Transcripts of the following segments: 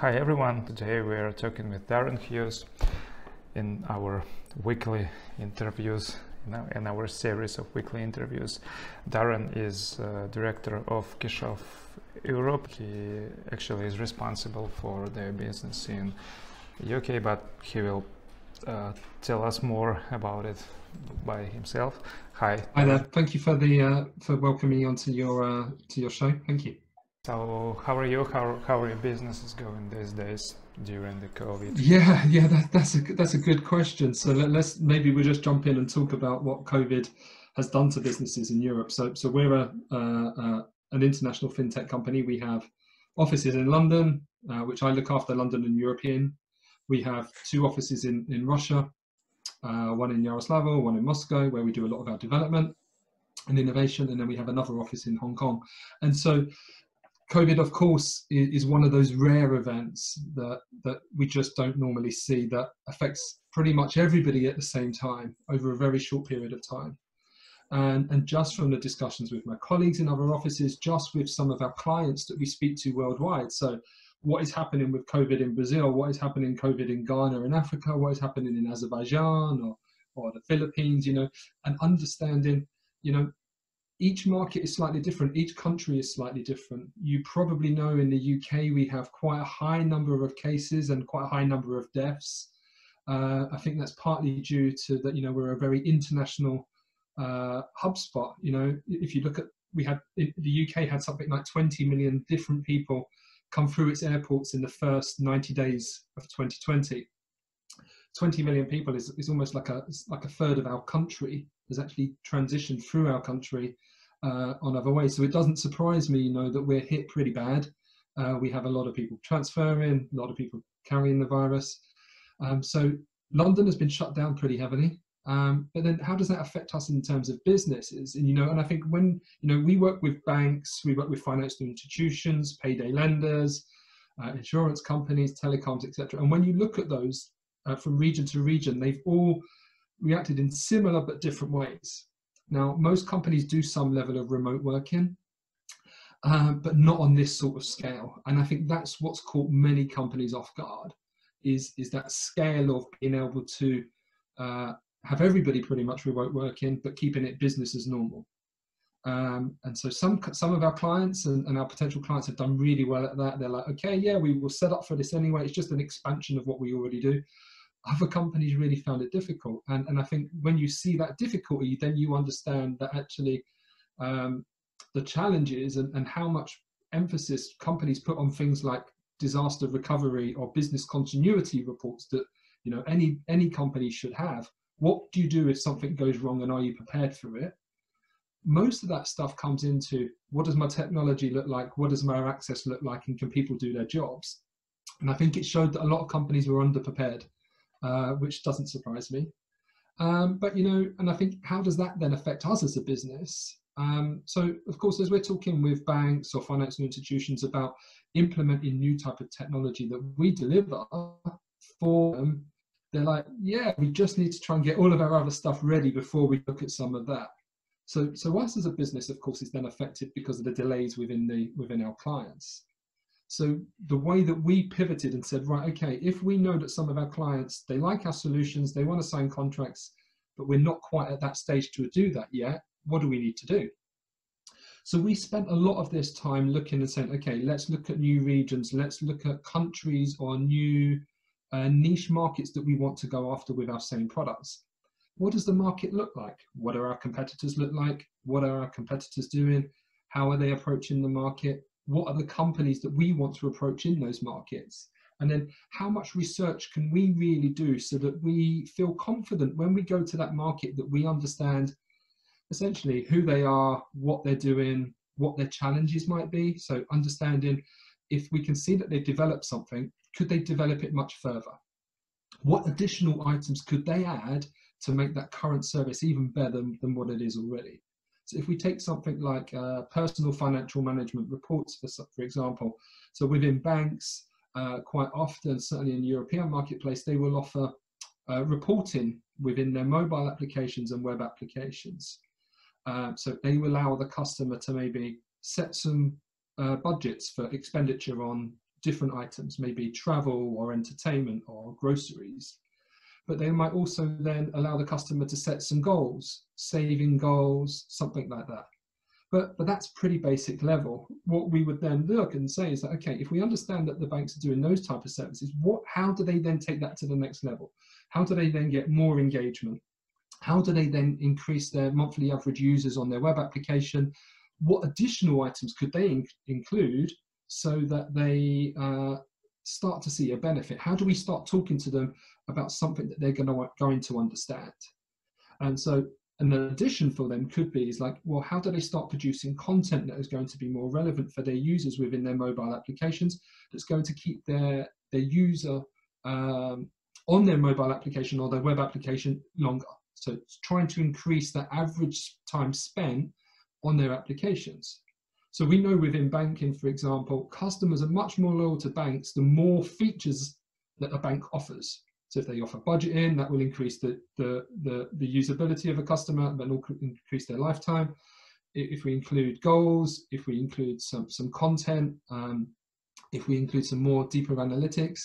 Hi everyone, today we are talking with Darren Hughes in our weekly interviews, in our series of weekly interviews. Darren is uh, director of Cashoff Europe. He actually is responsible for their business in UK, but he will uh, tell us more about it by himself. Hi. Hi there. Thank you for the uh, for welcoming me onto your uh, to your show. Thank you. So, how are you? How how are your businesses going these days during the COVID? Yeah, yeah, that, that's a that's a good question. So let, us maybe we'll just jump in and talk about what COVID has done to businesses in Europe. So so we're a, uh, an international fintech company. We have offices in London, uh, which I look after London and European. We have two offices in in Russia, uh, one in Yaroslavl, one in Moscow, where we do a lot of our development and innovation, and then we have another office in Hong Kong. And so, COVID, of course, is, one of those rare events that that we just don't normally see that affects pretty much everybody at the same time over a very short period of time. And, and just from the discussions with my colleagues in other offices, just with some of our clients that we speak to worldwide. So what is happening with COVID in Brazil, what is happening COVID in Ghana in Africa, what is happening in Azerbaijan or, or the Philippines, you know, and understanding, you know, each market is slightly different, each country is slightly different. You probably know in the UK we have quite a high number of cases and quite a high number of deaths. Uh, I think that's partly due to that, you know, we're a very international uh, HubSpot. You know, if you look at, we had, the UK had something like 20 million different people come through its airports in the first 90 days of 2020. 20 million people is, is almost like a like a third of our country has actually transitioned through our country uh, on other ways. So it doesn't surprise me, you know, that we're hit pretty bad. Uh, we have a lot of people transferring, a lot of people carrying the virus. Um, so London has been shut down pretty heavily. Um, but then how does that affect us in terms of businesses? And, you know, and I think when, you know, we work with banks, we work with financial institutions, payday lenders, uh, insurance companies, telecoms, etc. And when you look at those uh, from region to region, they've all reacted in similar but different ways. Now, most companies do some level of remote working, uh, but not on this sort of scale. And I think that's what's caught many companies off guard, is, is that scale of being able to uh, have everybody pretty much remote working, but keeping it business as normal. Um, and so some some of our clients and, and, our potential clients have done really well at that. They're like, okay, yeah, we will set up for this anyway. It's just an expansion of what we already do. Other companies really found it difficult, and and I think when you see that difficulty, then you understand that actually um, the challenges and, and how much emphasis companies put on things like disaster recovery or business continuity reports that you know any any company should have what do you do if something goes wrong and are you prepared for it? Most of that stuff comes into what does my technology look like? What does my access look like? And can people do their jobs? And I think it showed that a lot of companies were underprepared, uh, which doesn't surprise me. Um, but you know, and I think how does that then affect us as a business? Um, so of course, as we're talking with banks or financial institutions about implementing new type of technology that we deliver for them, they're like, yeah, we just need to try and get all of our other stuff ready before we look at some of that. So, so us as a business, of course, is then affected because of the delays within the within our clients. So the way that we pivoted and said, right, okay, if we know that some of our clients they like our solutions, they want to sign contracts, but we're not quite at that stage to do that yet. What do we need to do? So we spent a lot of this time looking and saying, okay, let's look at new regions, let's look at countries or new uh, niche markets that we want to go after with our same products. What does the market look like? What are our competitors look like? What are our competitors doing? How are they approaching the market? What are the companies that we want to approach in those markets? And then how much research can we really do so that we feel confident when we go to that market that we understand essentially who they are, what they're doing, what their challenges might be. So understanding if we can see that they've developed something, could they develop it much further? What additional items could they add to make that current service even better than, than what it is already? So if we take something like uh, personal financial management reports, for, for example, so within banks, uh, quite often, certainly in the European marketplace, they will offer uh, reporting within their mobile applications and web applications. Uh, so they will allow the customer to maybe set some uh, budgets for expenditure on different items, maybe travel or entertainment or groceries. But they might also then allow the customer to set some goals, saving goals, something like that. But, but that's pretty basic level. What we would then look and say is that, okay, if we understand that the banks are doing those type of services, what, how do they then take that to the next level? How do they then get more engagement? How do they then increase their monthly average users on their web application? What additional items could they in include so that they uh, start to see a benefit? How do we start talking to them about something that they're going to, going to understand? And so an addition for them could be is like, well, how do they start producing content that is going to be more relevant for their users within their mobile applications that's going to keep their, their user um, on their mobile application or their web application longer. So trying to increase the average time spent on their applications. So we know within banking, for example, customers are much more loyal to banks the more features that a bank offers. So if they offer budgeting, that will increase the, the, the, the usability of a customer, will increase their lifetime. If we include goals, if we include some, some content, um, if we include some more deeper analytics,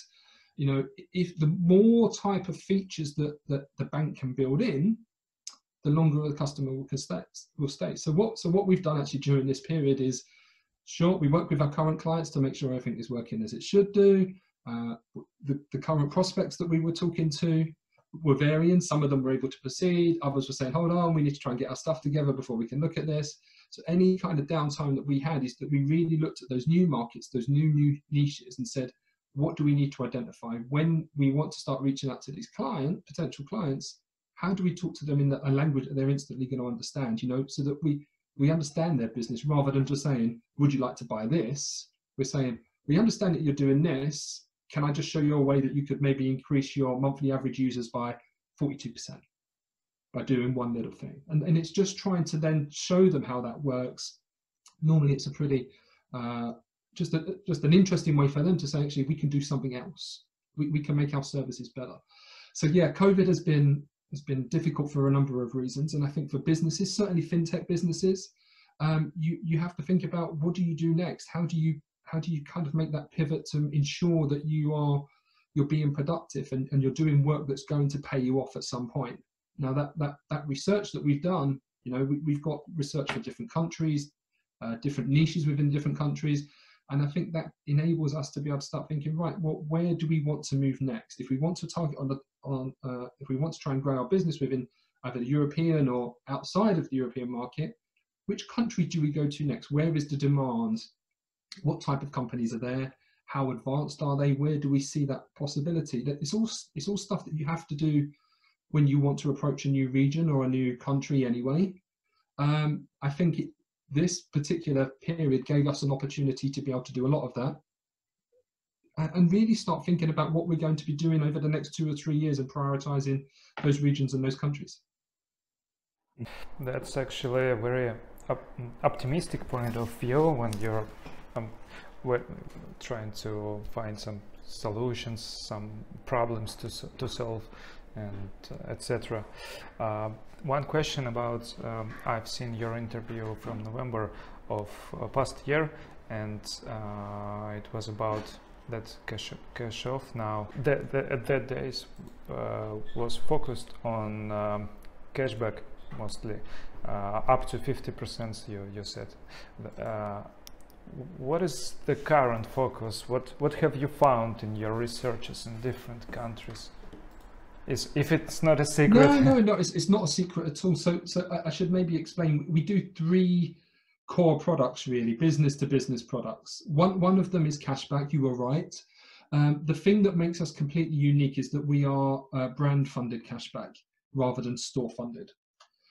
you know, if the more type of features that, that the bank can build in, the longer the customer will stay, will stay. So what so what we've done actually during this period is, sure, we work with our current clients to make sure everything is working as it should do. Uh, the, the current prospects that we were talking to were varying. Some of them were able to proceed. Others were saying, hold on, we need to try and get our stuff together before we can look at this. So any kind of downtime that we had is that we really looked at those new markets, those new new niches and said, what do we need to identify when we want to start reaching out to these client, potential clients? How do we talk to them in a language that they're instantly going to understand, you know, so that we, we understand their business rather than just saying, would you like to buy this? We're saying, we understand that you're doing this can I just show you a way that you could maybe increase your monthly average users by 42% by doing one little thing? And, and it's just trying to then show them how that works. Normally it's a pretty, uh, just, a, just an interesting way for them to say, actually, we can do something else. We, we can make our services better. So yeah, COVID has been, has been difficult for a number of reasons. And I think for businesses, certainly fintech businesses, um, you, you have to think about what do you do next? How do you how do you kind of make that pivot to ensure that you are you're being productive and, and you're doing work that's going to pay you off at some point now that that that research that we've done you know we, have got research for different countries uh, different niches within different countries and i think that enables us to be able to start thinking right well where do we want to move next? If we want to target on the on uh, if we want to try and grow our business within either the european or outside of the european market which country do we go to next? Where is the demand? What type of companies are there? How advanced are they? Where do we see that possibility? That it's all it's all stuff that you have to do when you want to approach a new region or a new country anyway. Um, i think it, this particular period gave us an opportunity to be able to do a lot of that and really start thinking about what we're going to be doing over the next two or three years and prioritizing those regions and those countries. That's actually a very op optimistic point of view when you're um, trying to find some solutions, some problems to, to solve and uh, etc. Uh, one question about, um, I've seen your interview from November of uh, past year and uh, it was about that cash, Cashoff now. At that days uh, was focused on um, cashback mostly, uh, up to 50% you, you said what is the current focus? What what have you found in your researches in different countries? Is if it's not a secret? No, no, no. It's, it's not a secret at all. So so I, I should maybe explain. We do three core products really, business to business products. One one of them is cashback. You were right. Um, the thing that makes us completely unique is that we are uh, brand funded cashback rather than store funded.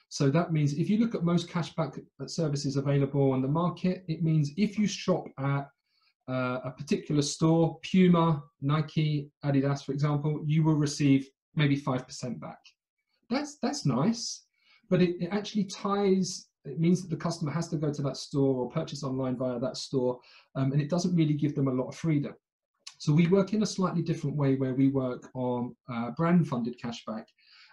So that means if you look at most cashback services available on the market, it means if you shop at uh, a particular store, Puma, Nike, Adidas, for example, you will receive maybe 5% back. That's, that's nice, but it, it actually ties, it means that the customer has to go to that store or purchase online via that store, um, and it doesn't really give them a lot of freedom. So we work in a slightly different way where we work on uh, brand funded cashback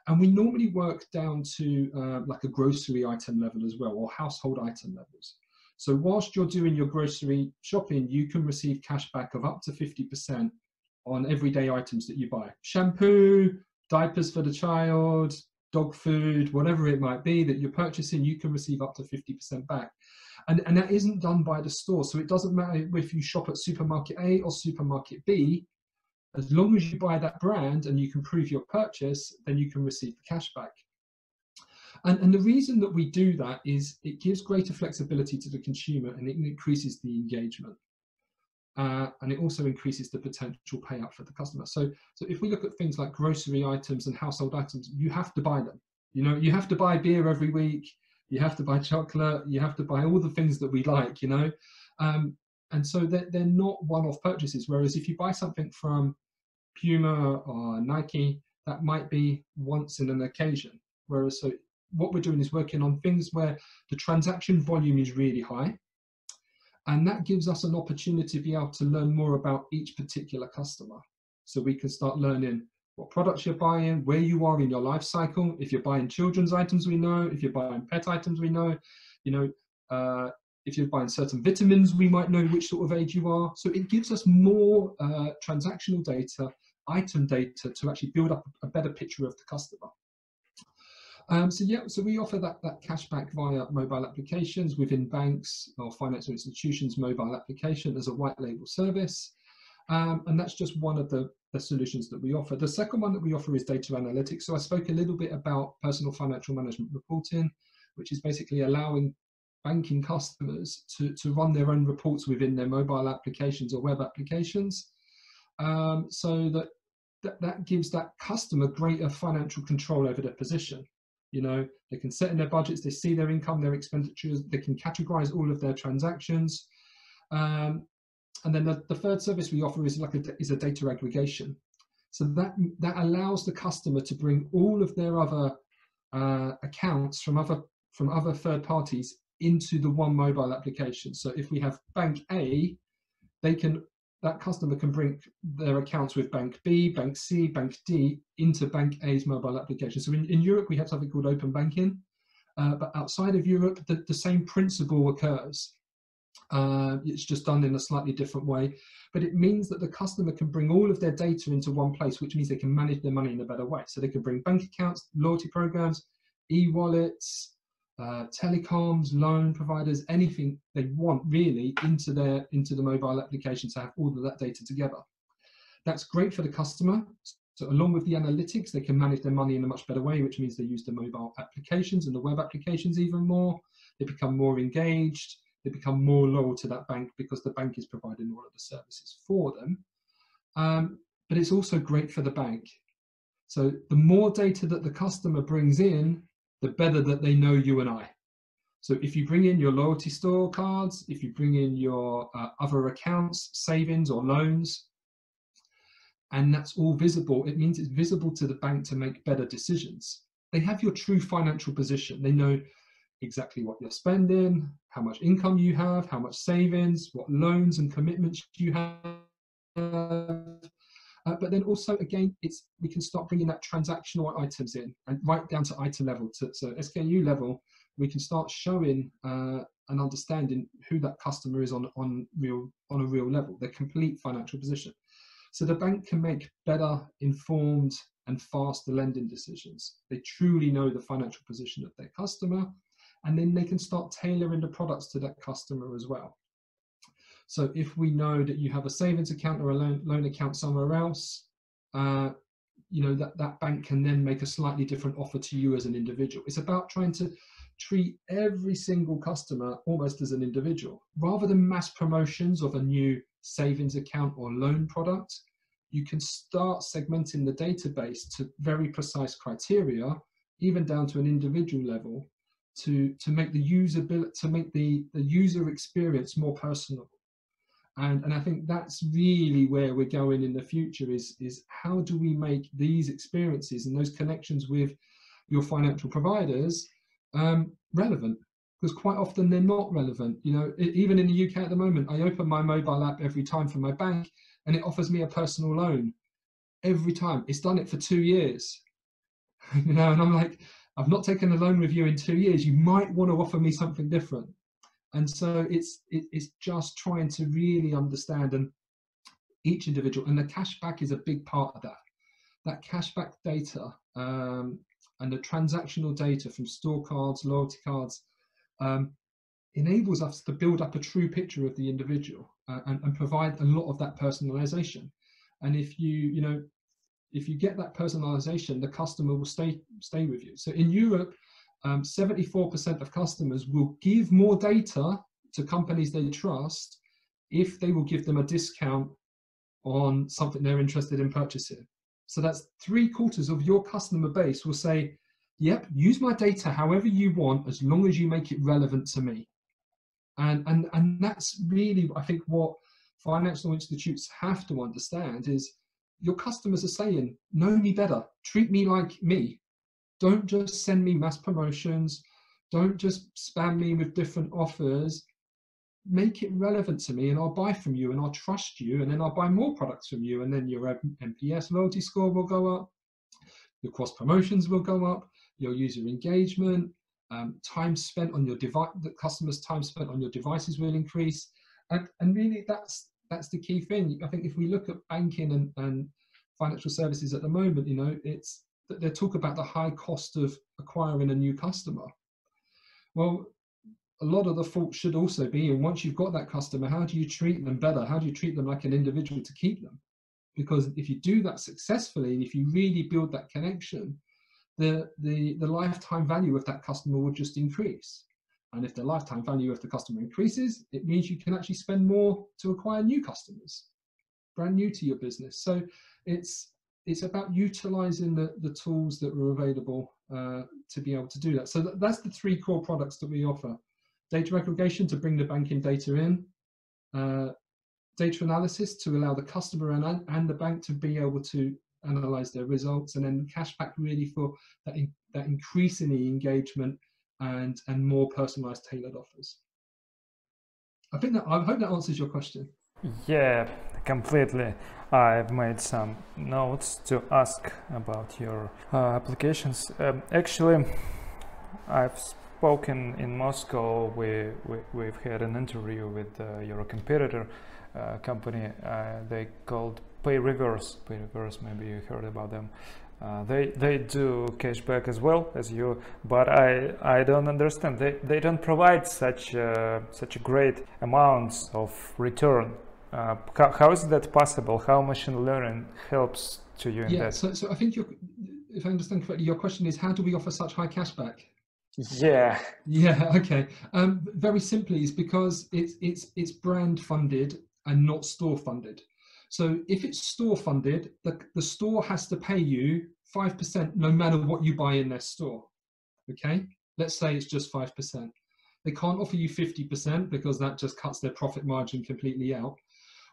and we normally work down to uh, like a grocery item level as well, or household item levels. So whilst you're doing your grocery shopping, you can receive cashback of up to 50% on everyday items that you buy. Shampoo, diapers for the child, dog food, whatever it might be that you're purchasing, you can receive up to 50% back. And, and that isn't done by the store. So it doesn't matter if you shop at supermarket A or supermarket B, as long as you buy that brand and you can prove your purchase, then you can receive the cash back. And, and the reason that we do that is it gives greater flexibility to the consumer and it increases the engagement. Uh, and it also increases the potential payout for the customer. So, so if we look at things like grocery items and household items, you have to buy them. You know, you have to buy beer every week. You have to buy chocolate. You have to buy all the things that we like. You know, um, and so they're, they're not one-off purchases. Whereas if you buy something from Puma or Nike, that might be once in an occasion. Whereas so what we're doing is working on things where the transaction volume is really high. And that gives us an opportunity to be able to learn more about each particular customer. So we can start learning what products you're buying, where you are in your life cycle. If you're buying children's items, we know. If you're buying pet items, we know. You know, uh, if you're buying certain vitamins, we might know which sort of age you are. So it gives us more uh, transactional data, item data to actually build up a better picture of the customer. Um, so yeah, so we offer that, that cashback via mobile applications within banks or financial institutions mobile application as a white label service. Um, and that's just one of the, the solutions that we offer. The second one that we offer is data analytics. So I spoke a little bit about personal financial management reporting, which is basically allowing banking customers to, to run their own reports within their mobile applications or web applications. Um, so that, that that gives that customer greater financial control over their position. You know, they can set in their budgets, they see their income, their expenditures, they can categorize all of their transactions. Um, and then the, the third service we offer is like a, is a data aggregation. So that, that allows the customer to bring all of their other uh, accounts from other, from other third parties into the one mobile application. So if we have bank A, they can that customer can bring their accounts with Bank B, Bank C, Bank D into Bank A's mobile application. So in, in Europe, we have something called open banking, uh, but outside of Europe, the, the same principle occurs. Uh, it's just done in a slightly different way, but it means that the customer can bring all of their data into one place, which means they can manage their money in a better way. So they can bring bank accounts, loyalty programs, e-wallets, uh, telecoms, loan providers, anything they want really into their into the mobile application to have all of that data together. That's great for the customer. So along with the analytics, they can manage their money in a much better way, which means they use the mobile applications and the web applications even more. They become more engaged. They become more loyal to that bank because the bank is providing all of the services for them. Um, but it's also great for the bank. So the more data that the customer brings in, the better that they know you and I. So if you bring in your loyalty store cards, if you bring in your uh, other accounts, savings or loans, and that's all visible, it means it's visible to the bank to make better decisions. They have your true financial position. They know exactly what you're spending, how much income you have, how much savings, what loans and commitments you have, uh, but then also, again, it's we can start bringing that transactional items in and right down to item level. To, so SKU level, we can start showing uh, and understanding who that customer is on, on, real, on a real level, their complete financial position. So the bank can make better informed and faster lending decisions. They truly know the financial position of their customer, and then they can start tailoring the products to that customer as well. So if we know that you have a savings account or a loan, loan account somewhere else, uh, you know that that bank can then make a slightly different offer to you as an individual. It's about trying to treat every single customer almost as an individual, rather than mass promotions of a new savings account or loan product. You can start segmenting the database to very precise criteria, even down to an individual level, to to make the usability to make the the user experience more personal and and i think that's really where we're going in the future is is how do we make these experiences and those connections with your financial providers um, relevant? Because quite often they're not relevant you know even in the uk at the moment i open my mobile app every time for my bank and it offers me a personal loan. Every time. It's done it for two years. You know and i'm like i've not taken a loan with you in two years. You might want to offer me something different And so it's it, it's just trying to really understand and each individual, and the cashback is a big part of that. That cashback data um, and the transactional data from store cards, loyalty cards, um, enables us to build up a true picture of the individual uh, and, and provide a lot of that personalization. And if you, you know, if you get that personalization, the customer will stay stay with you. So in Europe, 74% um, of customers will give more data to companies they trust if they will give them a discount on something they're interested in purchasing. So that's three quarters of your customer base will say, yep, use my data however you want, as long as you make it relevant to me. And, and, and that's really, I think, what financial institutes have to understand is your customers are saying, know me better, treat me like me. Don't just send me mass promotions. Don't just spam me with different offers. Make it relevant to me and I'll buy from you and I'll trust you and then I'll buy more products from you and then your NPS loyalty score will go up. Your cross promotions will go up. Your user engagement, um, time spent on your device, the customer's time spent on your devices will increase. And, and really that's that's the key thing. I think if we look at banking and, and financial services at the moment, you know, it's they talk about the high cost of acquiring a new customer. Well, a lot of the fault should also be and once you've got that customer, how do you treat them better? How do you treat them like an individual to keep them? Because if you do that successfully, and if you really build that connection, the, the, the lifetime value of that customer will just increase. And if the lifetime value of the customer increases, it means you can actually spend more to acquire new customers, brand new to your business. So it's it's about utilizing the, the tools that are available uh, to be able to do that. So that, that's the three core products that we offer. Data aggregation to bring the banking data in, uh, data analysis to allow the customer and, and the bank to be able to analyze their results, and then cashback really for that, in, that increasing the engagement and, and more personalized tailored offers. I think that I hope that answers your question. Yeah, completely. I've made some notes to ask about your uh, applications. Um, actually, I've spoken in Moscow. We, we we've had an interview with uh, your competitor uh, company. Uh, they called Pay Reverse. Pay Reverse. Maybe you heard about them. Uh, they they do cashback as well as you, but I I don't understand. They they don't provide such uh, such great amounts of return uh, how, how is that possible? How machine learning helps to you in yeah, that? So, so I think if I understand correctly, your question is how do we offer such high cashback? Yeah. Yeah. Okay. Um, very simply, is because it's it's it's brand funded and not store funded. So if it's store funded, the, the store has to pay you five percent no matter what you buy in their store. Okay. Let's say it's just five percent. They can't offer you 50% because that just cuts their profit margin completely out.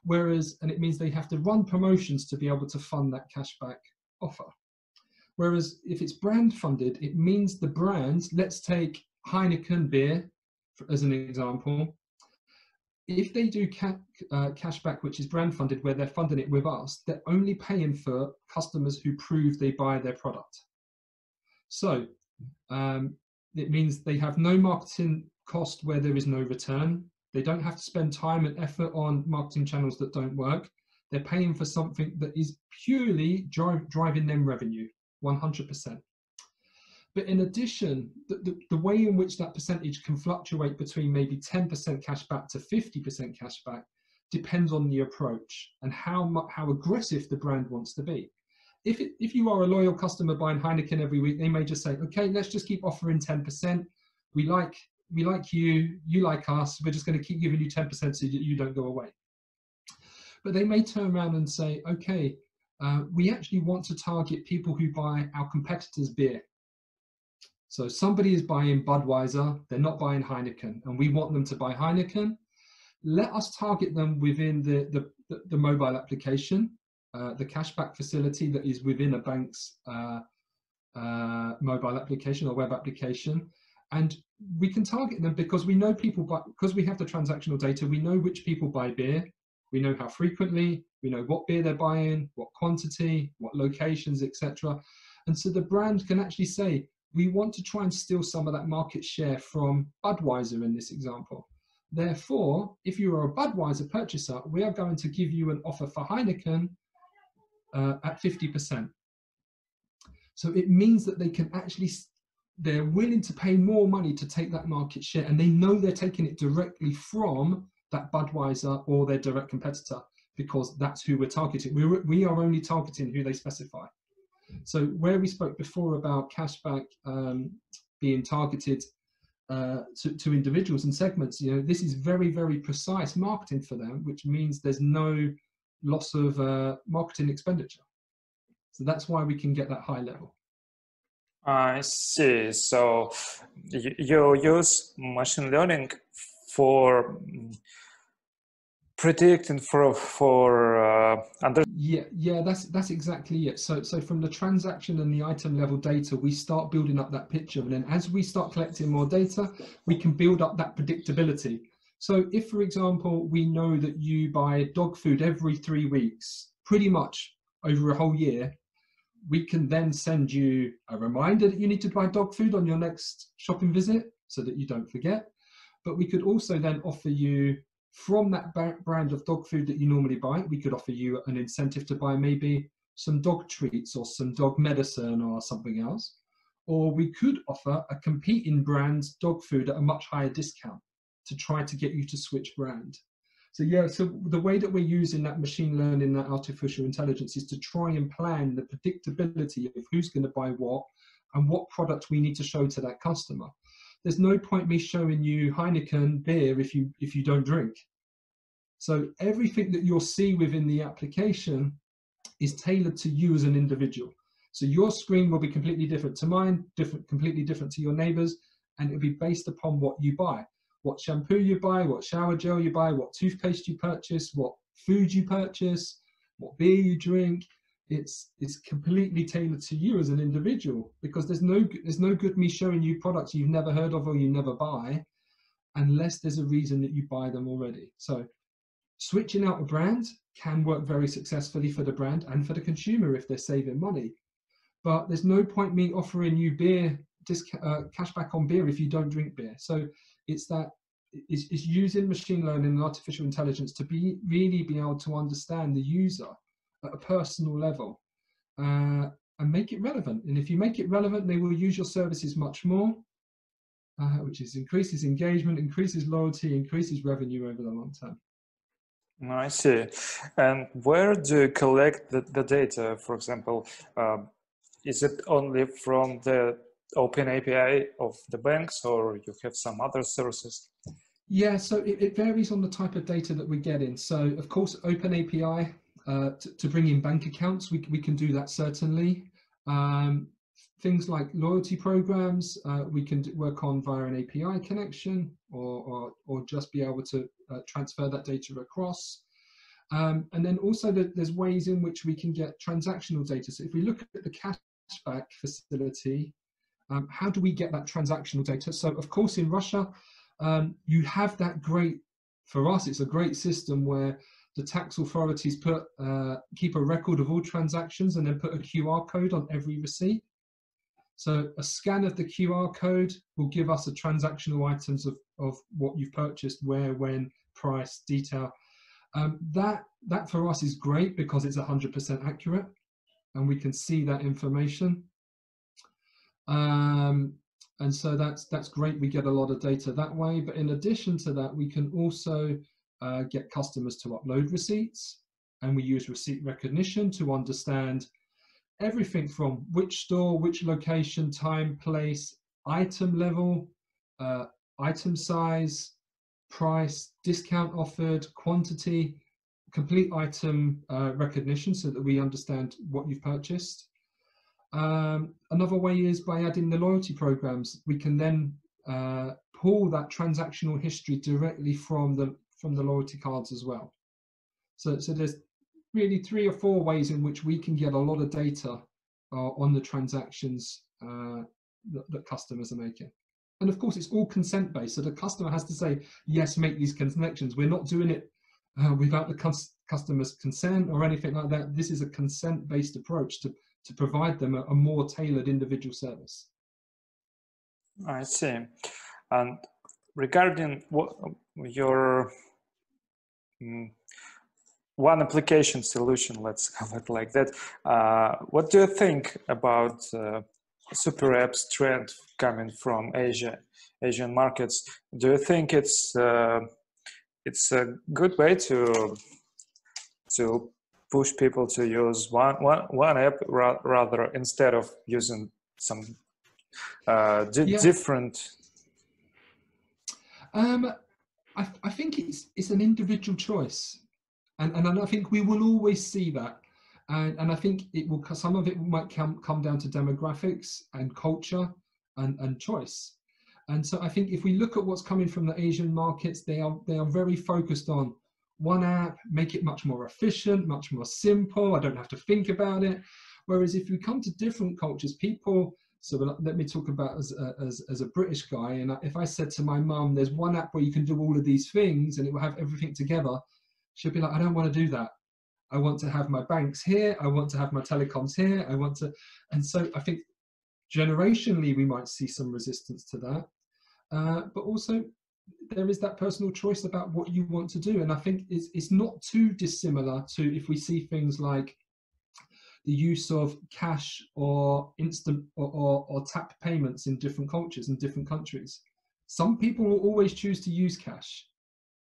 Whereas, and it means they have to run promotions to be able to fund that cashback offer. Whereas if it's brand funded, it means the brands, let's take Heineken beer as an example. If they do ca uh, cashback, which is brand funded, where they're funding it with us, they're only paying for customers who prove they buy their product. So um, it means they have no marketing cost where there is no return. They don't have to spend time and effort on marketing channels that don't work. They're paying for something that is purely driving them revenue, 100%. But in addition, the, the, the, way in which that percentage can fluctuate between maybe 10% cash back to 50% cash back depends on the approach and how, how aggressive the brand wants to be. If, it, if you are a loyal customer buying Heineken every week, they may just say, okay, let's just keep offering 10%. We like we like you, you like us, we're just going to keep giving you 10% so that you don't go away. But they may turn around and say, okay, uh, we actually want to target people who buy our competitors' beer. So somebody is buying Budweiser, they're not buying Heineken, and we want them to buy Heineken. Let us target them within the, the, the, mobile application, uh, the cashback facility that is within a bank's uh, uh mobile application or web application and we can target them because we know people buy, because we have the transactional data we know which people buy beer. We know how frequently we know what beer they're buying what quantity what locations etc and so the brand can actually say we want to try and steal some of that market share from budweiser in this example. Therefore, if you are a Budweiser purchaser, we are going to give you an offer for Heineken uh, at 50%. So it means that they can actually, they're willing to pay more money to take that market share and they know they're taking it directly from that Budweiser or their direct competitor because that's who we're targeting. We, we are only targeting who they specify. So where we spoke before about cashback um, being targeted uh, to, to individuals and segments, you know, this is very, very precise marketing for them, which means there's no loss of uh, marketing expenditure. So that's why we can get that high level. I see. So you use machine learning for predicting for for uh, under yeah yeah that's that's exactly it. So so from the transaction and the item level data we start building up that picture. And then as we start collecting more data we can build up that predictability. So if for example we know that you buy dog food every three weeks pretty much over a whole year we can then send you a reminder that you need to buy dog food on your next shopping visit so that you don't forget but we could also then offer you from that brand of dog food that you normally buy, we could offer you an incentive to buy maybe some dog treats or some dog medicine or something else. Or we could offer a competing brand's dog food at a much higher discount to try to get you to switch brand. So yeah, so the way that we're using that machine learning, that artificial intelligence is to try and plan the predictability of who's going to buy what and what product we need to show to that customer there's no point me showing you Heineken beer if you if you don't drink. So everything that you'll see within the application is tailored to you as an individual. So your screen will be completely different to mine, different, completely different to your neighbors, and it'll be based upon what you buy, what shampoo you buy, what shower gel you buy, what toothpaste you purchase, what food you purchase, what beer you drink, it's it's completely tailored to you as an individual because there's no there's no good me showing you products you've never heard of or you never buy unless there's a reason that you buy them already. So switching out a brand can work very successfully for the brand and for the consumer if they're saving money. But there's no point me offering you beer disc, uh, cashback on beer if you don't drink beer. So it's that is using machine learning and artificial intelligence to be really be able to understand the user at a personal level uh, and make it relevant. And if you make it relevant, they will use your services much more, uh, which is increases engagement, increases loyalty, increases revenue over the long term. I see. And where do you collect the, the data, for example? Um, is it only from the open API of the banks or you have some other sources? Yeah, so it, it varies on the type of data that we get in. So of course, open API uh, to, to, bring in bank accounts, we, we can do that certainly. Um, things like loyalty programs, uh, we can work on via an API connection or, or, or just be able to uh, transfer that data across. Um, and then also the, there's ways in which we can get transactional data. So if we look at the cashback facility, um, how do we get that transactional data? So of course in Russia, um, you have that great, for us, it's a great system where the tax authorities put uh, keep a record of all transactions and then put a QR code on every receipt. So a scan of the QR code will give us a transactional items of, of what you've purchased, where, when, price, detail. Um, that, that for us is great because it's 100% accurate and we can see that information. Um, and so that's, that's great. We get a lot of data that way. But in addition to that, we can also uh, get customers to upload receipts and we use receipt recognition to understand everything from which store, which location, time, place, item level, uh, item size, price, discount offered, quantity, complete item uh, recognition so that we understand what you've purchased. Um, another way is by adding the loyalty programs. We can then uh, pull that transactional history directly from the from the loyalty cards as well. So, so there's really three or four ways in which we can get a lot of data uh, on the transactions uh, that, that, customers are making. And of course, it's all consent based. So the customer has to say, yes, make these connections. We're not doing it uh, without the customer's consent or anything like that. This is a consent based approach to, to provide them a, a more tailored individual service. I see. And regarding what your um, one application solution, let's have it like that. Uh, what do you think about uh, super apps trend coming from Asia, Asian markets? Do you think it's uh, it's a good way to to push people to use one one one app ra rather instead of using some uh, di yeah. different? Um, I, I think it's it's an individual choice and and I think we will always see that. And, and I think it will some of it might come come down to demographics and culture and, and choice. And so I think if we look at what's coming from the Asian markets, they are they are very focused on one app, make it much more efficient, much more simple. I don't have to think about it. Whereas if we come to different cultures, people. So let me talk about as a, as, as a British guy. And if I said to my mum, there's one app where you can do all of these things and it will have everything together, she'll be like, I don't want to do that. I want to have my banks here. I want to have my telecoms here. I want to, and so I think generationally we might see some resistance to that, uh, but also there is that personal choice about what you want to do, and I think it's it's not too dissimilar to if we see things like the use of cash or instant or, or, or tap payments in different cultures and different countries. Some people will always choose to use cash.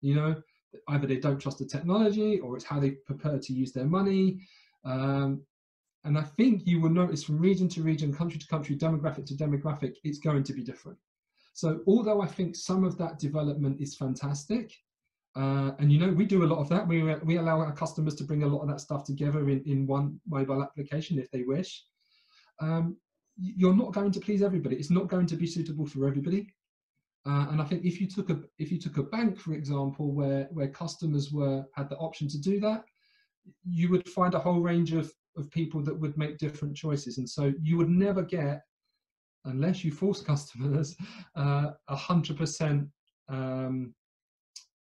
You know, either they don't trust the technology or it's how they prepare to use their money. Um, and I think you will notice from region to region, country to country, demographic to demographic, it's going to be different. So although I think some of that development is fantastic, uh, and you know, we do a lot of that. We, we allow our customers to bring a lot of that stuff together in, in one mobile application if they wish. Um, you're not going to please everybody. It's not going to be suitable for everybody. Uh, and I think if you took a if you took a bank, for example, where where customers were had the option to do that, you would find a whole range of of people that would make different choices, and so you would never get, unless you force customers, uh, a hundred percent um,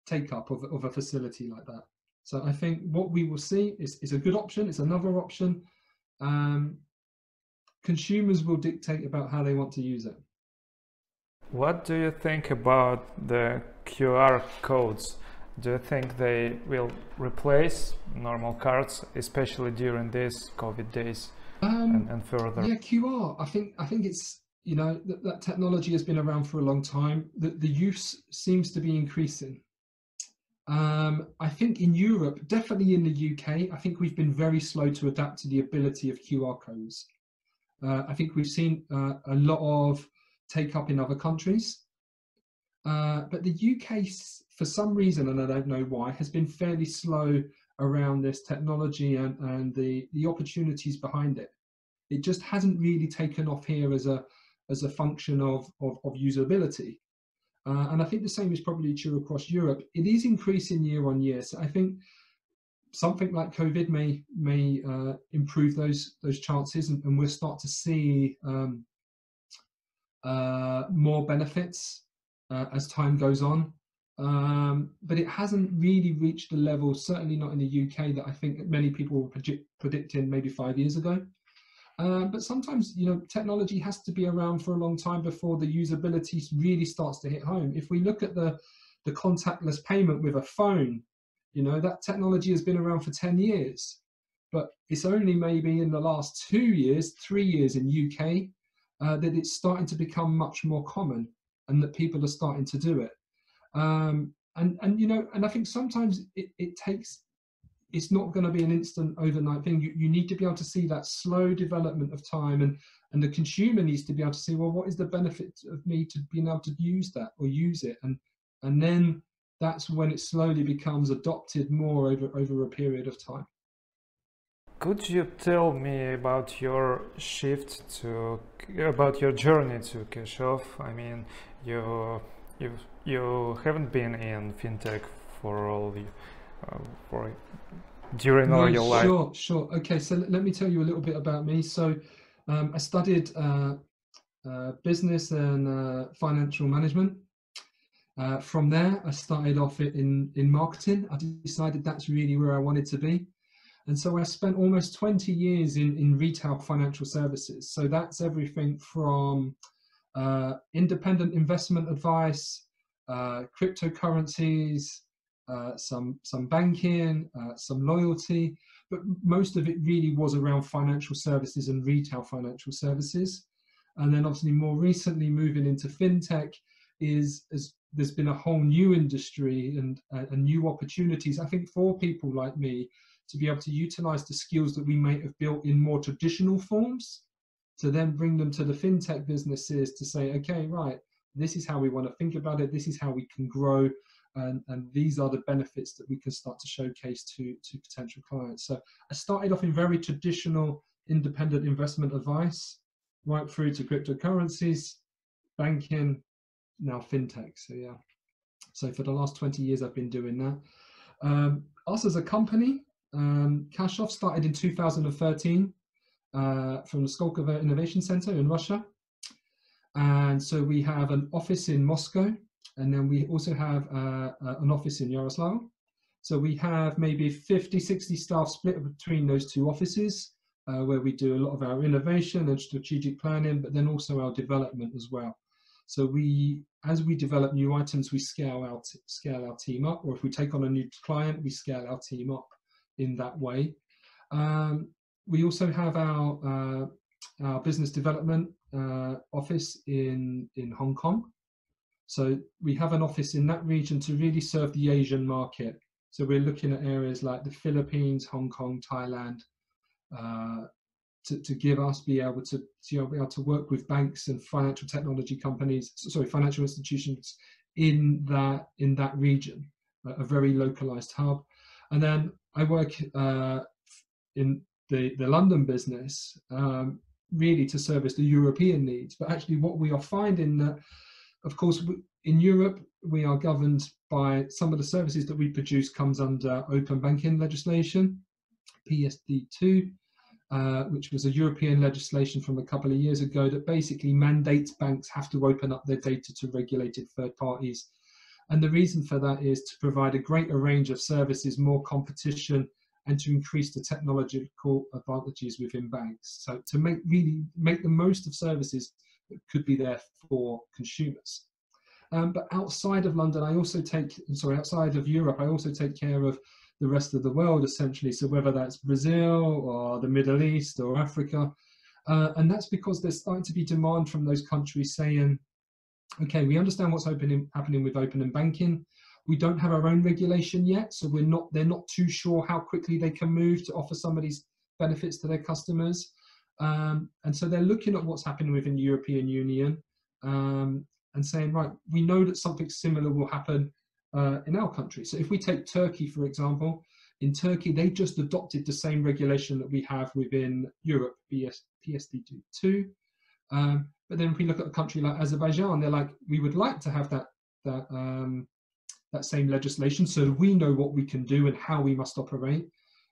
take up of of a facility like that. So I think what we will see is is a good option. It's another option. Um, consumers will dictate about how they want to use it. What do you think about the QR codes? Do you think they will replace normal cards, especially during these COVID days um, and, and, further? Yeah, QR. I think I think it's you know that, that technology has been around for a long time. The, the use seems to be increasing. Um, I think in Europe, definitely in the UK, I think we've been very slow to adapt to the ability of QR codes. Uh, I think we've seen uh, a lot of take up in other countries. Uh, but the UK, for some reason, and I don't know why, has been fairly slow around this technology and, and the, the opportunities behind it. It just hasn't really taken off here as a, as a function of, of, of usability. Uh, and I think the same is probably true across Europe. It is increasing year on year. So I think something like COVID may may uh, improve those those chances, and, and, we'll start to see um, uh, more benefits uh, as time goes on. Um, but it hasn't really reached the level, certainly not in the UK, that I think many people were predict, predicting maybe five years ago. Uh, but sometimes, you know, technology has to be around for a long time before the usability really starts to hit home. If we look at the, the contactless payment with a phone, you know, that technology has been around for 10 years. But it's only maybe in the last two years, three years in UK, uh, that it's starting to become much more common and that people are starting to do it. Um, and, and, you know, and I think sometimes it, it takes, it's not going to be an instant overnight thing. You, you need to be able to see that slow development of time and, and the consumer needs to be able to see, well, what is the benefit of me to being able to use that or use it? And, and then that's when it slowly becomes adopted more over, over a period of time. Could you tell me about your shift to about your journey to Cashoff? I mean, you you you haven't been in fintech for all the uh, for during no, all your life. Sure, sure. Okay, so let me tell you a little bit about me. So, um, I studied uh, uh, business and uh, financial management. Uh, from there, I started off in in marketing. I decided that's really where I wanted to be. And so I spent almost 20 years in, in retail financial services. So that's everything from uh, independent investment advice, uh, cryptocurrencies, uh, some some banking, uh, some loyalty, but most of it really was around financial services and retail financial services. And then obviously more recently moving into fintech is, is there's been a whole new industry and, uh, and new opportunities, I think, for people like me to be able to utilize the skills that we may have built in more traditional forms to then bring them to the fintech businesses to say, okay, right, this is how we want to think about it, this is how we can grow, and, and these are the benefits that we can start to showcase to, to potential clients. So I started off in very traditional independent investment advice, right through to cryptocurrencies, banking, now fintech. So yeah. So for the last 20 years, I've been doing that. Um, us as a company, um, Cashoff started in 2013 uh, from the Skolkovo Innovation Center in Russia. And so we have an office in Moscow, and then we also have uh, uh, an office in Yaroslavl. So we have maybe 50, 60 staff split between those two offices, uh, where we do a lot of our innovation and strategic planning, but then also our development as well. So we, as we develop new items, we scale our scale our team up, or if we take on a new client, we scale our team up in that way. Um, we also have our uh, our business development uh, office in in Hong Kong. So we have an office in that region to really serve the Asian market. So we're looking at areas like the Philippines, Hong Kong, Thailand, uh, to, to give us be able to, to be able to work with banks and financial technology companies, sorry, financial institutions in that in that region, a, very localized hub. And then I work uh, in the, the London business um, really to service the European needs. But actually, what we are finding that, of course, in Europe, we are governed by some of the services that we produce comes under open banking legislation, PSD2, uh, which was a European legislation from a couple of years ago that basically mandates banks have to open up their data to regulated third parties. And the reason for that is to provide a greater range of services, more competition, and to increase the technological advantages within banks. So to make really make the most of services that could be there for consumers. Um, but outside of London, I also take, sorry, outside of Europe, I also take care of the rest of the world essentially. So whether that's Brazil or the Middle East or Africa, uh, and that's because there's starting to be demand from those countries saying, okay, we understand what's happening with open and banking. We don't have our own regulation yet, so we're not. They're not too sure how quickly they can move to offer some of these benefits to their customers. Um, and so they're looking at what's happening within the European Union um, and saying, right, we know that something similar will happen uh, in our country. So if we take Turkey, for example, in Turkey, they just adopted the same regulation that we have within Europe, BS, PSD2. Um, but then if we look at a country like Azerbaijan, they're like, we would like to have that, that, um, that same legislation so we know what we can do and how we must operate,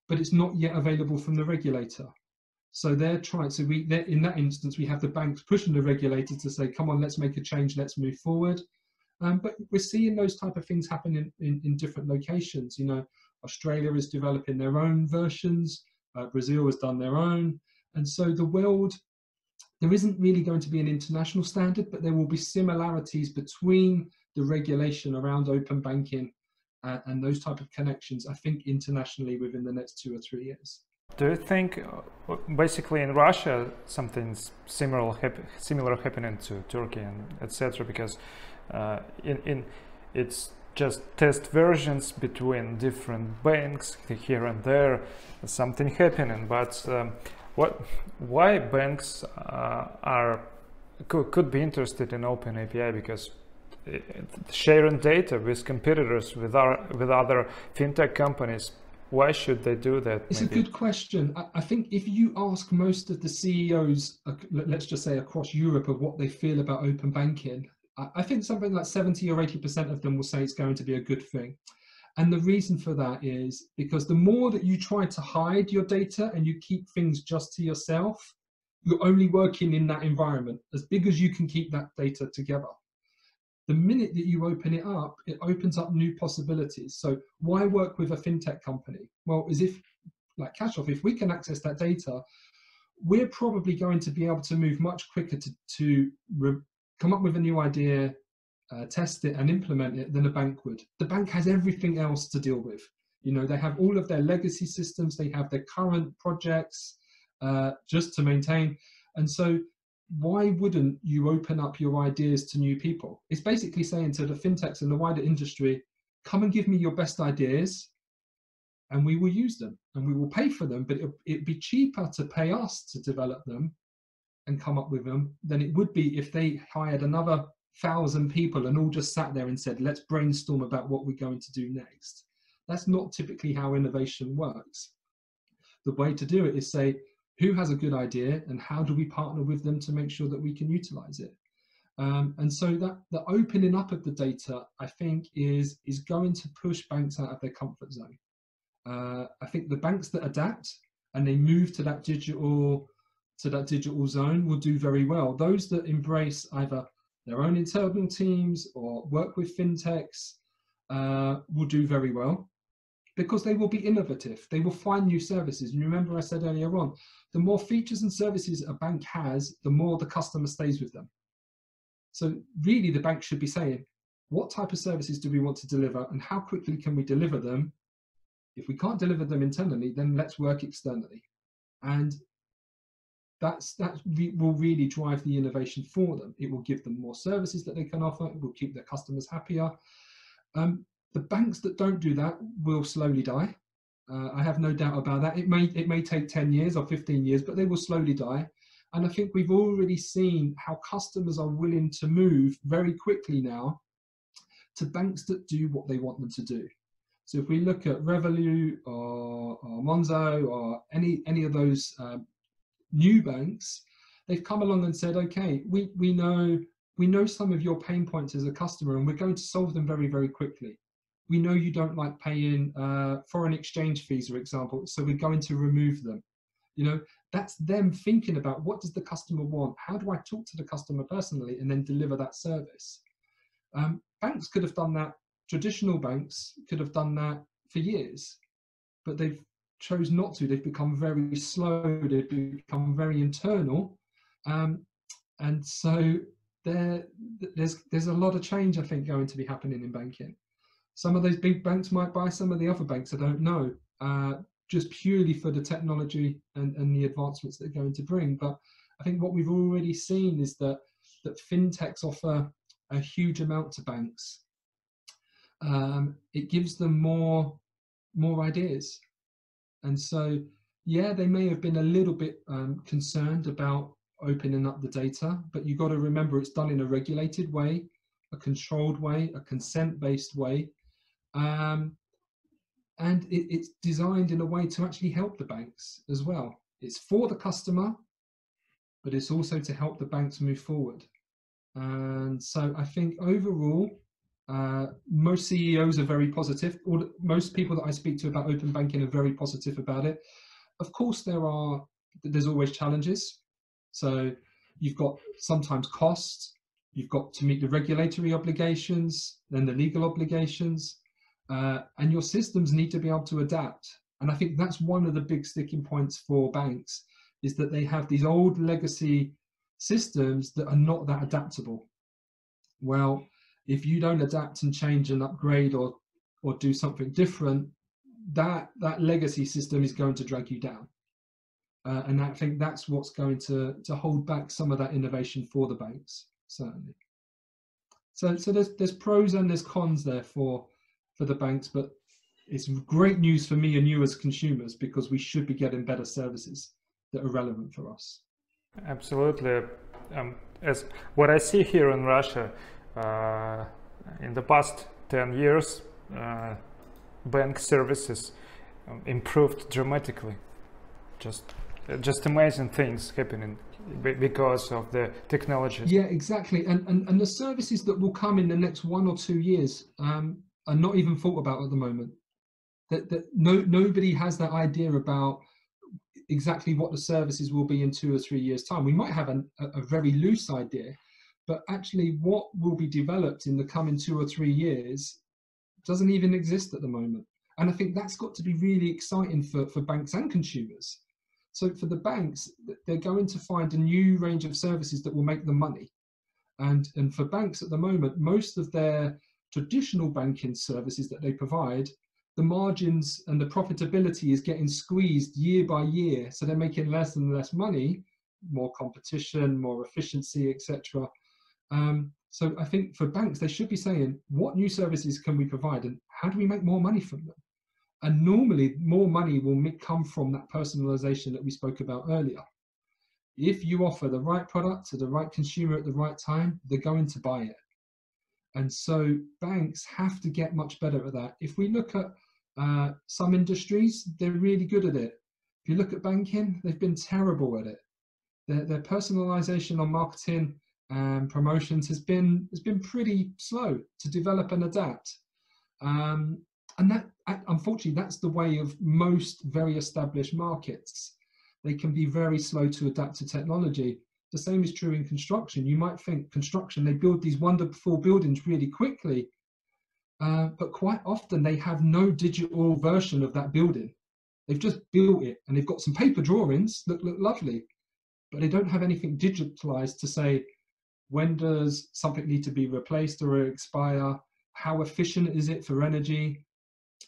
but it's not yet available from the regulator. So they're trying, so we, in that instance, we have the banks pushing the regulator to say, come on, let's make a change, let's move forward. Um, but we're seeing those type of things happen in, in, in, different locations. You know, Australia is developing their own versions, uh, Brazil has done their own. And so the world, there isn't really going to be an international standard, but there will be similarities between the regulation around open banking uh, and those type of connections, I think, internationally within the next two or three years. Do you think, uh, basically in Russia, something similar, similar happening to Turkey and etc. Because uh, in, in it's just test versions between different banks here and there something happening but um, what why banks uh, are could, could be interested in open api because sharing data with competitors with our with other fintech companies why should they do that it's maybe? a good question I, I, think if you ask most of the ceos uh, let's just say across europe of what they feel about open banking I think something like 70 or 80% of them will say it's going to be a good thing. And the reason for that is because the more that you try to hide your data and you keep things just to yourself, you're only working in that environment as big as you can keep that data together. The minute that you open it up, it opens up new possibilities. So why work with a fintech company? Well, as if like Cashoff, if we can access that data, we're probably going to be able to move much quicker to, to come up with a new idea, uh, test it and implement it than a bank would. The bank has everything else to deal with. You know, they have all of their legacy systems, they have their current projects uh, just to maintain. And so why wouldn't you open up your ideas to new people? It's basically saying to the fintechs and the wider industry, come and give me your best ideas and we will use them and we will pay for them, but it, it'd be cheaper to pay us to develop them and come up with them than it would be if they hired another thousand people and all just sat there and said, let's brainstorm about what we're going to do next. That's not typically how innovation works. The way to do it is say, who has a good idea and how do we partner with them to make sure that we can utilize it? Um, and so that the opening up of the data, I think, is is going to push banks out of their comfort zone. Uh, I think the banks that adapt and they move to that digital to that digital zone will do very well. Those that embrace either their own internal teams or work with fintechs uh, will do very well because they will be innovative. They will find new services. And remember, I said earlier on, the more features and services a bank has, the more the customer stays with them. So, really, the bank should be saying, what type of services do we want to deliver and how quickly can we deliver them? If we can't deliver them internally, then let's work externally. And that's that will really drive the innovation for them. It will give them more services that they can offer. It will keep their customers happier. Um, the banks that don't do that will slowly die. Uh, I have no doubt about that. It may it may take 10 years or 15 years, but they will slowly die. And I think we've already seen how customers are willing to move very quickly now to banks that do what they want them to do. So if we look at Revolut or, or Monzo or any any of those um, new banks, they've come along and said, okay, we we know we know some of your pain points as a customer, and we're going to solve them very very quickly we know you don't like paying uh, foreign exchange fees, for example, so we're going to remove them. You know, that's them thinking about what does the customer want? How do I talk to the customer personally and then deliver that service? Um, banks could have done that. Traditional banks could have done that for years, but they've chose not to. They've become very slow. They've become very internal, um, and so there, there's there's a lot of change I think going to be happening in banking. Some of those big banks might buy some of the other banks, I don't know, uh, just purely for the technology and, and the advancements they're going to bring. But I think what we've already seen is that, that fintechs offer a huge amount to banks. Um, it gives them more, more ideas. And so, yeah, they may have been a little bit um, concerned about opening up the data, but you've got to remember it's done in a regulated way, a controlled way, a consent based way. Um, and it, it's designed in a way to actually help the banks as well. It's for the customer, but it's also to help the banks move forward. And so I think overall, uh, most CEOs are very positive. Most people that I speak to about open banking are very positive about it. Of course, there are there's always challenges. So you've got sometimes costs. You've got to meet the regulatory obligations, then the legal obligations. Uh, and your systems need to be able to adapt. And I think that's one of the big sticking points for banks is that they have these old legacy systems that are not that adaptable. Well, if you don't adapt and change and upgrade or or do something different, that that legacy system is going to drag you down. Uh, and I think that's what's going to to hold back some of that innovation for the banks, certainly. So so there's there's pros and there's cons there for for the banks, but it's great news for me and you as consumers because we should be getting better services that are relevant for us. Absolutely. Um, as what I see here in Russia, uh, in the past 10 years, uh, bank services um, improved dramatically. Just, just amazing things happening because of the technology. Yeah, exactly. And, and, and the services that will come in the next one or two years, um, are not even thought about at the moment. That that no nobody has that idea about exactly what the services will be in two or three years' time. We might have an, a, a very loose idea, but actually, what will be developed in the coming two or three years doesn't even exist at the moment. And I think that's got to be really exciting for, for banks and consumers. So for the banks, they're going to find a new range of services that will make them money. And, and for banks at the moment, most of their traditional banking services that they provide, the margins and the profitability is getting squeezed year by year. So they're making less and less money, more competition, more efficiency, etc. Um, so I think for banks, they should be saying, what new services can we provide and how do we make more money from them? And normally more money will come from that personalization that we spoke about earlier. If you offer the right product to the right consumer at the right time, they're going to buy it. And so banks have to get much better at that. If we look at uh, some industries, they're really good at it. If you look at banking, they've been terrible at it. Their, their personalization on marketing and promotions has been has been pretty slow to develop and adapt. Um, and that unfortunately that's the way of most very established markets. They can be very slow to adapt to technology. The same is true in construction. You might think construction, they build these wonderful buildings really quickly, uh, but quite often they have no digital version of that building. They've just built it and they've got some paper drawings that look lovely, but they don't have anything digitalized to say, when does something need to be replaced or expire? How efficient is it for energy?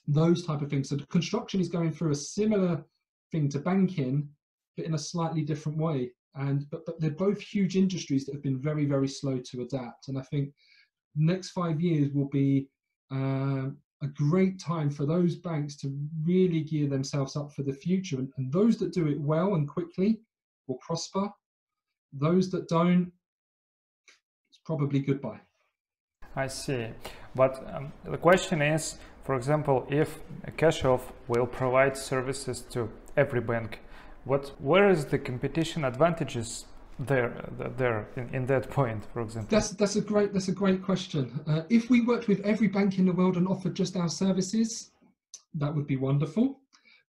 Those type of things. So construction is going through a similar thing to banking, but in a slightly different way. And but, but they're both huge industries that have been very, very slow to adapt. And I think next five years will be uh, a great time for those banks to really gear themselves up for the future. And, and those that do it well and quickly will prosper. Those that don't it's probably goodbye. I see. But um, the question is, for example, if Cashoff will provide services to every bank, what where is the competition advantages there there in, in that point, for example? That's that's a great that's a great question. Uh, if we worked with every bank in the world and offered just our services, that would be wonderful.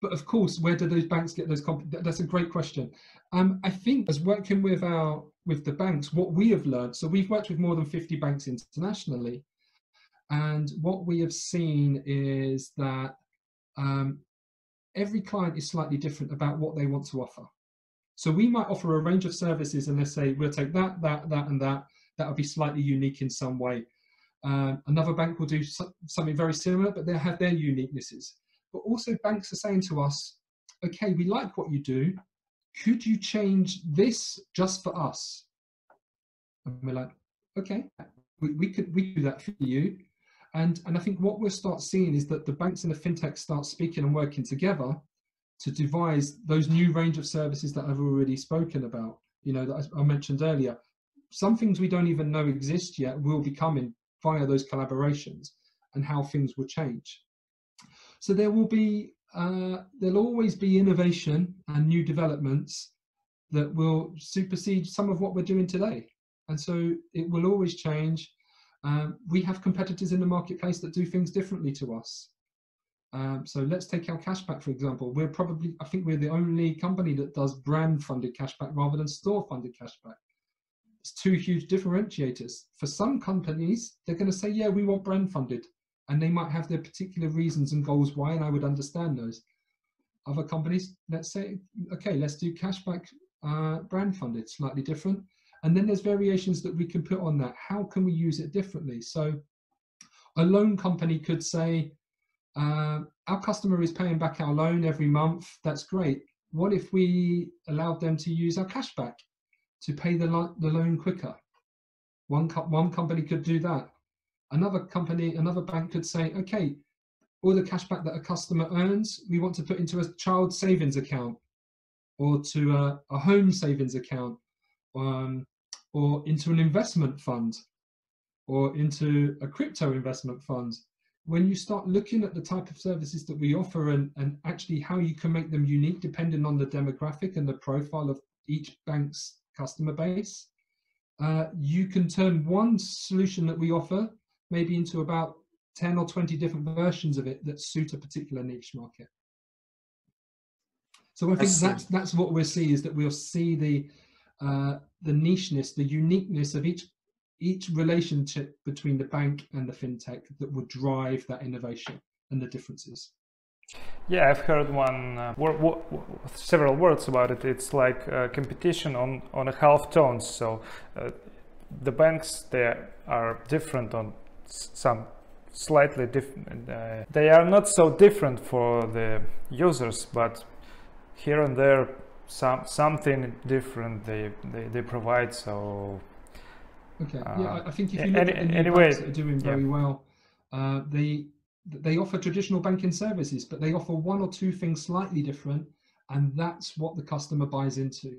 But of course, where do those banks get those? that's a great question. Um, I think as working with our with the banks, what we have learned. So we've worked with more than 50 banks internationally, and what we have seen is that um, every client is slightly different about what they want to offer. So we might offer a range of services, and let's say we'll take that, that, that, and that. That will be slightly unique in some way. Um, another bank will do so, something very similar, but they'll have their uniquenesses but also banks are saying to us, okay, we like what you do. Could you change this just for us? And we're like, okay, we, we could we do that for you. And, and I think what we'll start seeing is that the banks and the fintech start speaking and working together to devise those new range of services that I've already spoken about, you know, that I mentioned earlier. Some things we don't even know exist yet will be coming via those collaborations and how things will change. So there will be, uh, there'll always be innovation and new developments that will supersede some of what we're doing today. And so it will always change. Um, we have competitors in the marketplace that do things differently to us. Um, so let's take our cashback, for example. We're probably, I think we're the only company that does brand funded cashback rather than store funded cashback. It's two huge differentiators. For some companies, they're going to say, yeah, we want brand funded and they might have their particular reasons and goals why, and I would understand those. Other companies, let's say, okay, let's do cashback uh, brand funded, slightly different. And then there's variations that we can put on that. How can we use it differently? So a loan company could say, uh, our customer is paying back our loan every month. That's great. What if we allowed them to use our cashback to pay the, lo the loan quicker? One, co one company could do that. Another company, another bank could say, okay, all the cashback that a customer earns, we want to put into a child savings account or to a, a home savings account um, or into an investment fund or into a crypto investment fund. When you start looking at the type of services that we offer and, and actually how you can make them unique depending on the demographic and the profile of each bank's customer base, uh, you can turn one solution that we offer maybe into about 10 or 20 different versions of it that suit a particular niche market. So I think that's that's what we'll see is that we'll see the uh, the nicheness, the uniqueness of each each relationship between the bank and the fintech that would drive that innovation and the differences. Yeah, I've heard one uh, several words about it. It's like uh, competition on on a half tones. So uh, the banks they are different on some slightly different. Uh, they are not so different for the users, but here and there some something different they they, they provide. So okay, uh, yeah, I think if you look any, at the anyway, banks that are doing very yeah. well, uh, they they offer traditional banking services, but they offer one or two things slightly different, and that's what the customer buys into.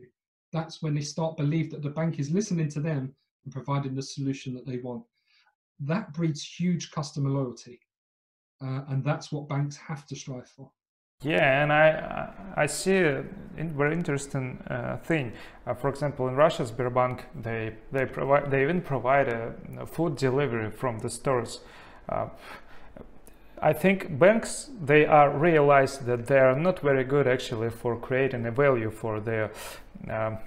That's when they start believe that the bank is listening to them and providing the solution that they want. That breeds huge customer loyalty, uh, and that's what banks have to strive for. Yeah, and I I see a very interesting uh, thing. Uh, for example, in Russia, Sberbank they they provide they even provide a, a food delivery from the stores. Uh, I think banks they are realized that they are not very good actually for creating a value for their um,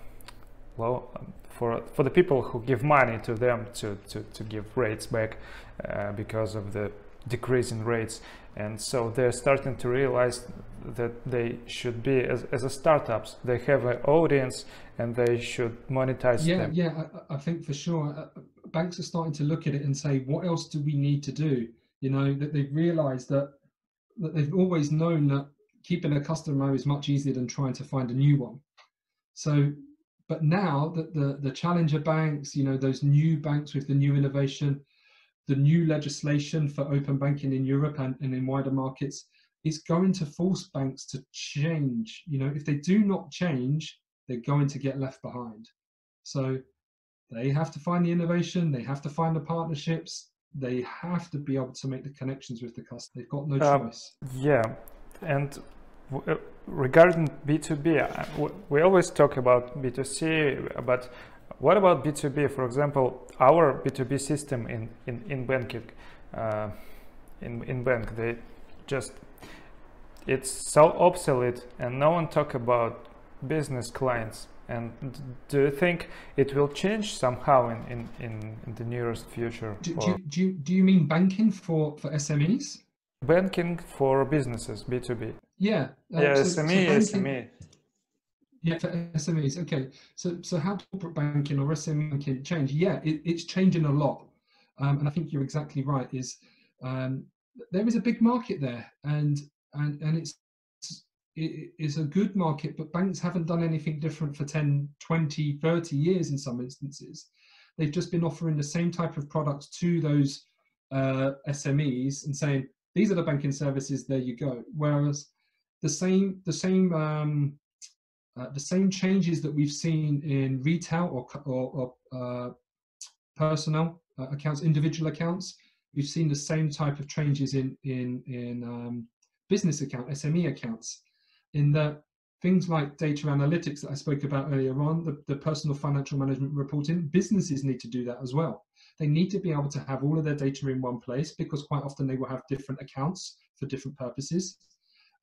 well for for the people who give money to them to to, to give rates back uh, because of the decrease in rates and so they're starting to realize that they should be as, as a startups they have an audience and they should monetize yeah them. yeah I, I think for sure uh, banks are starting to look at it and say what else do we need to do you know that they've realized that that they've always known that keeping a customer is much easier than trying to find a new one so but now that the the challenger banks you know those new banks with the new innovation the new legislation for open banking in europe and, and in wider markets is going to force banks to change you know if they do not change they're going to get left behind so they have to find the innovation they have to find the partnerships they have to be able to make the connections with the customer. They've got no uh, choice. Yeah, and uh, regarding B2B, uh, we always talk about B2C, but what about B2B? For example, our B2B system in, in, in banking, uh, in, in bank, they just, it's so obsolete and no one talk about business clients. And do you think it will change somehow in, in, in, in the nearest future? Do, do, you, do, you, do you mean banking for, for SMEs? Banking for businesses, B2B. Yeah. Uh, yeah, so, SME, so banking, SME. Yeah, for SMEs. Okay. So, so how corporate banking or SME banking change? Yeah, it, it's changing a lot. Um, and I think you're exactly right. Is um, there is a big market there, and and and it's it is a good market, but banks haven't done anything different for 10, 20, 30 years in some instances. They've just been offering the same type of products to those uh, SMEs and saying, these are the banking services, there you go. Whereas the same, the same, um, uh, the same changes that we've seen in retail or, or, or uh, personal uh, accounts, individual accounts, we've seen the same type of changes in, in, in um, business account, SME accounts in that things like data analytics that I spoke about earlier on, the, the personal financial management reporting, businesses need to do that as well. They need to be able to have all of their data in one place because quite often they will have different accounts for different purposes.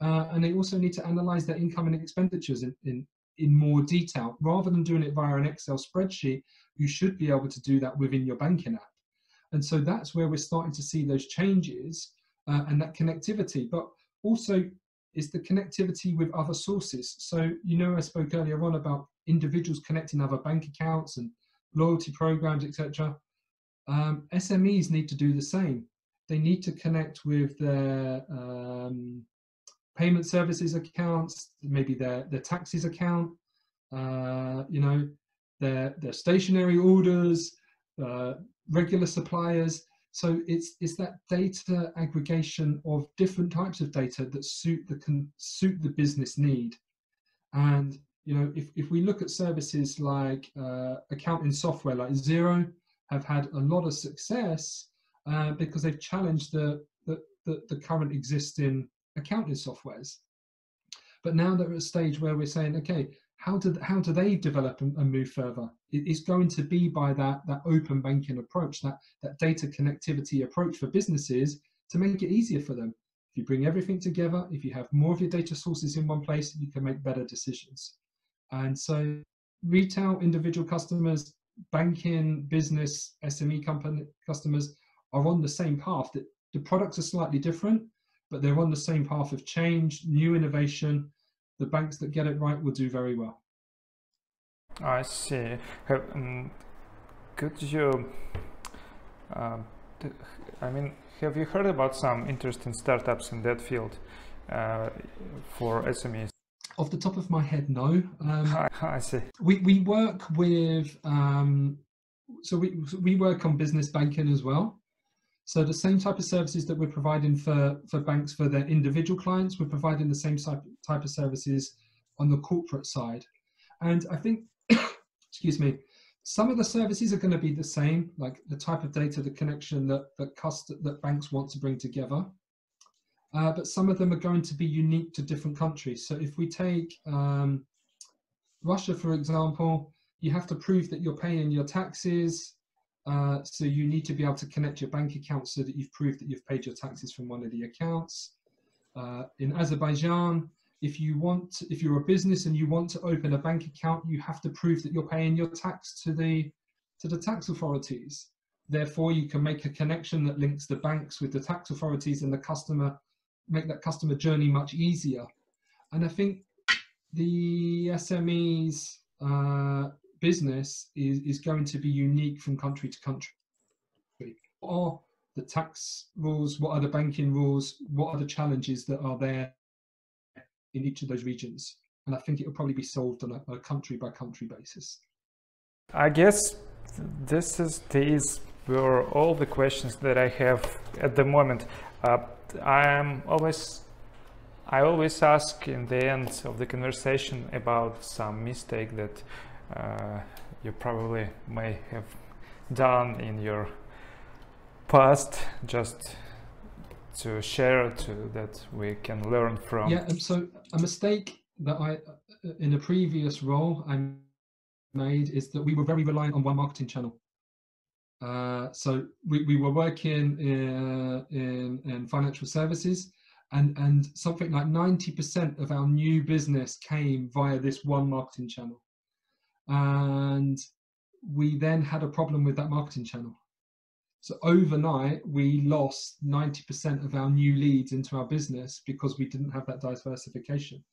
Uh, and they also need to analyze their income and expenditures in, in, in more detail. Rather than doing it via an Excel spreadsheet, you should be able to do that within your banking app. And so that's where we're starting to see those changes uh, and that connectivity. But also is the connectivity with other sources. So, you know, I spoke earlier on about individuals connecting other bank accounts and loyalty programs, etc. Um, SMEs need to do the same. They need to connect with their um, payment services accounts, maybe their, their taxes account, uh, you know, their, their stationary orders, uh, regular suppliers. So it's it's that data aggregation of different types of data that suit the can suit the business need. And you know, if, if we look at services like uh, accounting software like Xero have had a lot of success uh, because they've challenged the, the, the, the current existing accounting softwares. But now they're at a stage where we're saying, okay, how do how do they develop and, and, move further? It's going to be by that that open banking approach, that that data connectivity approach for businesses to make it easier for them. If you bring everything together, if you have more of your data sources in one place, you can make better decisions. And so, retail individual customers, banking, business, SME company customers are on the same path. That the products are slightly different, but they're on the same path of change, new innovation, the banks that get it right will do very well. I see. Um, could you, uh, I mean, have you heard about some interesting startups in that field uh, for SMEs? Off the top of my head, no. Um, I see. We, we work with, um, so we, we work on business banking as well. So the same type of services that we're providing for, for banks for their individual clients, we're providing the same type, type of services on the corporate side. And I think, excuse me, some of the services are going to be the same, like the type of data, the connection that that, cust- that banks want to bring together. Uh, but some of them are going to be unique to different countries. So if we take um, Russia, for example, you have to prove that you're paying your taxes. Uh, so you need to be able to connect your bank account so that you've proved that you've paid your taxes from one of the accounts. Uh, in Azerbaijan, if you want, if you're a business and you want to open a bank account, you have to prove that you're paying your tax to the to the tax authorities. Therefore, you can make a connection that links the banks with the tax authorities and the customer, make that customer journey much easier. And I think the SMEs uh, business is, is going to be unique from country to country. What are the tax rules? What are the banking rules? What are the challenges that are there in each of those regions. And I think it will probably be solved on a, a country by country basis. I guess this is these were all the questions that I have at the moment. Uh, I am always I always ask in the end of the conversation about some mistake that you probably may have done in your past just to share to that we can learn from? Yeah, so a mistake that I, uh, in a previous role I made is that we were very reliant on one marketing channel. Uh, so we, we were working in, in, in financial services and, and something like 90% of our new business came via this one marketing channel. And we then had a problem with that marketing channel. So overnight, we lost 90% of our new leads into our business because we didn't have that diversification.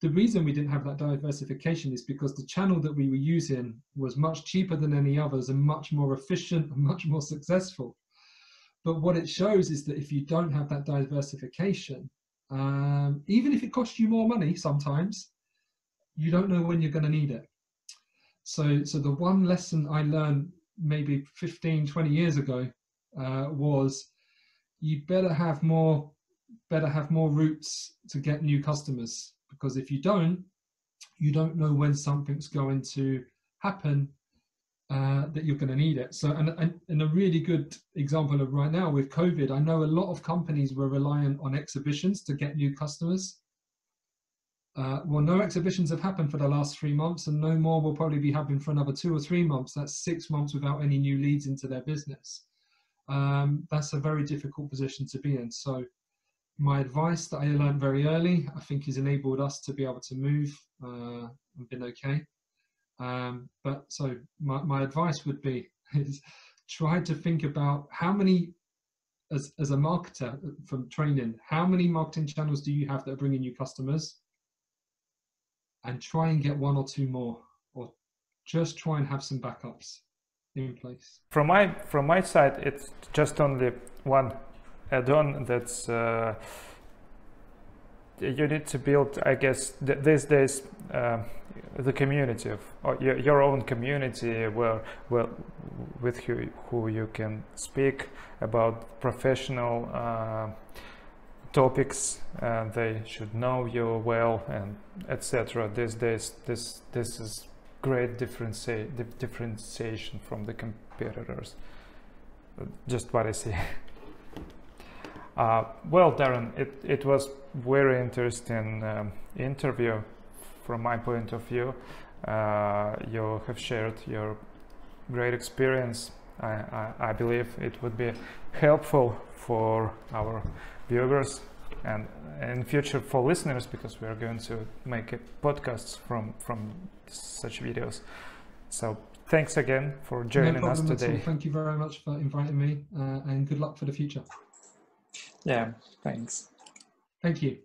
The reason we didn't have that diversification is because the channel that we were using was much cheaper than any others and much more efficient and much more successful. But what it shows is that if you don't have that diversification, um, even if it costs you more money sometimes, you don't know when you're going to need it. So, so the one lesson I learned maybe 15, 20 years ago uh, was you better have more better have more routes to get new customers. Because if you don't you don't know when something's going to happen uh, that you're going to need it. So and, and, and a really good example of right now with covid i know a lot of companies were reliant on exhibitions to get new customers uh, well, no exhibitions have happened for the last three months, and no more will probably be happening for another two or three months. That's six months without any new leads into their business. Um, that's a very difficult position to be in. So, my advice that I learned very early, I think, has enabled us to be able to move uh, and been okay. Um, but so, my, my advice would be is try to think about how many as, as a marketer from training, how many marketing channels do you have that are bringing you customers? And try and get one or two more, or just try and have some backups in place. From my from my side, it's just only one add-on that's. Uh, you need to build, I guess, th these days, uh, the community of your, your own community where, where with who, who you can speak about professional uh, topics uh, they should know you well and etc these days this this is great differenti differentiation from the competitors. Just what i see. Uh, well darren it, it was very interesting um, interview from my point of view. Uh, you have shared your great experience. I, I, I believe it would be helpful for our viewers and in future for listeners because we are going to make podcasts from from such videos. So thanks again for joining no us today. Thank you very much for inviting me uh, and good luck for the future. Yeah thanks. Thank you